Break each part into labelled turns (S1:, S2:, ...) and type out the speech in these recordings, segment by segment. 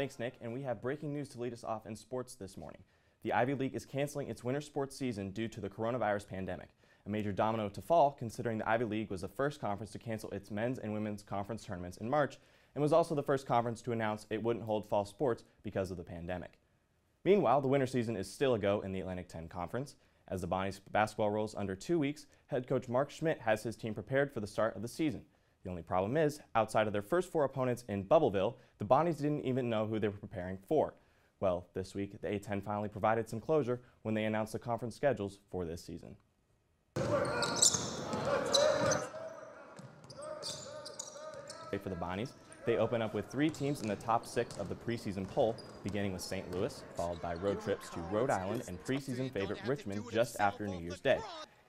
S1: Thanks, Nick. And we have breaking news to lead us off in sports this morning. The Ivy League is canceling its winter sports season due to the coronavirus pandemic. A major domino to fall, considering the Ivy League was the first conference to cancel its men's and women's conference tournaments in March, and was also the first conference to announce it wouldn't hold fall sports because of the pandemic. Meanwhile, the winter season is still a go in the Atlantic 10 Conference. As the Bonnie's basketball rolls under two weeks, head coach Mark Schmidt has his team prepared for the start of the season. The only problem is, outside of their first four opponents in Bubbleville, the Bonnies didn't even know who they were preparing for. Well, this week, the A10 finally provided some closure when they announced the conference schedules for this season. For the Bonnies, they open up with three teams in the top six of the preseason poll, beginning with St. Louis, followed by road trips to Rhode Island and preseason favorite Richmond just after New Year's Day.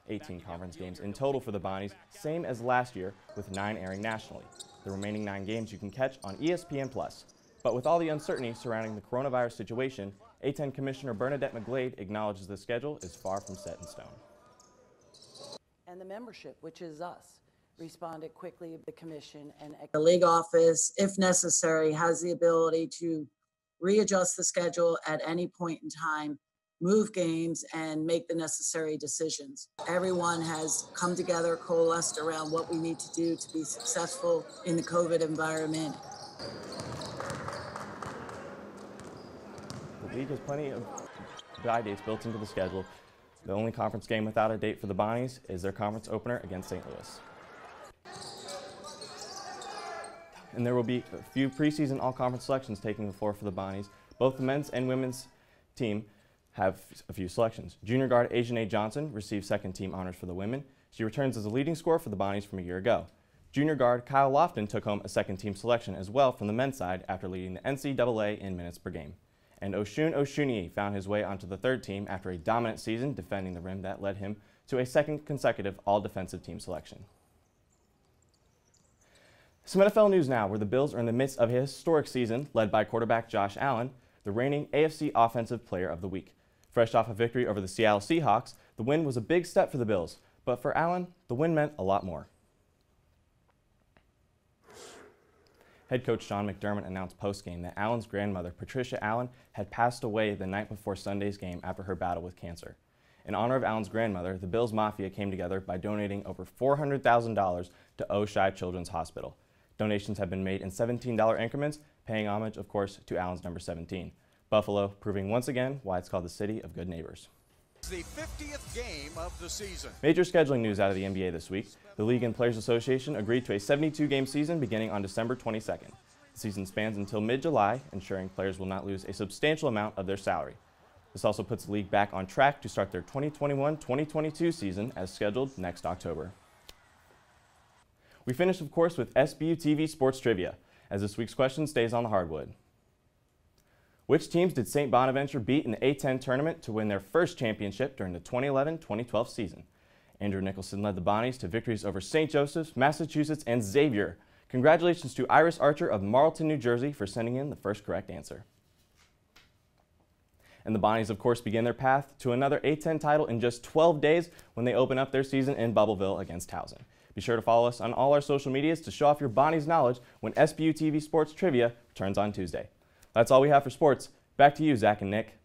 S1: 18 conference games in total for the Bonnies, same as last year, with nine airing nationally. The remaining nine games you can catch on ESPN+. Plus. But with all the uncertainty surrounding the coronavirus situation, A10 Commissioner Bernadette McGlade acknowledges the schedule is far from set in stone.
S2: And the membership, which is us, responded quickly to the commission and
S3: The league office, if necessary, has the ability to readjust the schedule at any point in time, move games, and make the necessary decisions. Everyone has come together, coalesced around what we need to do to be successful in the COVID environment.
S1: The league has plenty of bye dates built into the schedule. The only conference game without a date for the Bonnies is their conference opener against St. Louis. And there will be a few preseason all-conference selections taking the floor for the Bonnies. Both the men's and women's team have a few selections. Junior guard Asianae Johnson received second team honors for the women. She returns as a leading scorer for the Bonnies from a year ago. Junior guard Kyle Lofton took home a second team selection as well from the men's side after leading the NCAA in minutes per game. And Osun Osunniyi found his way onto the third team after a dominant season defending the rim that led him to a second consecutive all-defensive team selection. Some NFL news now, where the Bills are in the midst of a historic season led by quarterback Josh Allen, the reigning AFC Offensive Player of the Week. Fresh off a victory over the Seattle Seahawks, the win was a big step for the Bills, but for Allen, the win meant a lot more. Head coach Sean McDermott announced post-game that Allen's grandmother, Patricia Allen, had passed away the night before Sunday's game after her battle with cancer. In honor of Allen's grandmother, the Bills Mafia came together by donating over $400,000 to Oishei Children's Hospital. Donations have been made in $17 increments, paying homage, of course, to Allen's number 17. Buffalo proving once again why it's called the city of good neighbors.
S4: The 50th game of the season.
S1: Major scheduling news out of the NBA this week. The League and Players Association agreed to a 72-game season beginning on December 22nd. The season spans until mid-July, ensuring players will not lose a substantial amount of their salary. This also puts the league back on track to start their 2021-2022 season as scheduled next October. We finish, of course, with SBU TV Sports Trivia, as this week's question stays on the hardwood. Which teams did St. Bonaventure beat in the A10 tournament to win their first championship during the 2011-2012 season? Andrew Nicholson led the Bonnies to victories over St. Joseph's, Massachusetts, and Xavier. Congratulations to Iris Archer of Marlton, New Jersey for sending in the first correct answer. And the Bonnies, of course, begin their path to another A10 title in just 12 days when they open up their season in Bubbleville against Towson. Be sure to follow us on all our social medias to show off your Bonnies knowledge when SBU TV Sports Trivia returns on Tuesday. That's all we have for sports. Back to you, Zach and Nick.